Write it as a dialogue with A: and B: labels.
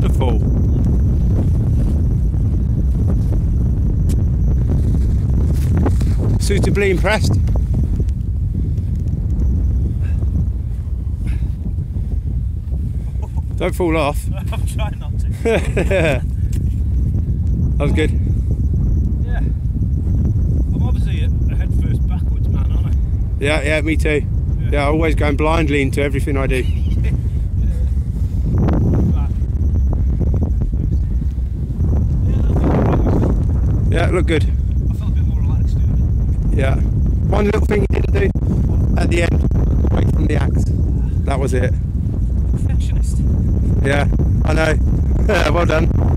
A: wonderful. Suitably impressed. Don't fall off.
B: I'm trying not to.
A: that was good.
B: Yeah. I'm obviously a head first backwards man, aren't I?
A: Yeah, yeah, me too. Yeah, yeah always going blindly into everything I do.
B: Yeah,
A: Yeah,
B: that felt alright, actually.
A: look good.
B: I felt a bit more relaxed doing it.
A: Yeah. One little thing you didn't do at the end, away from the axe. That was it.
B: it. Perfectionist.
A: Yeah, I know. well done.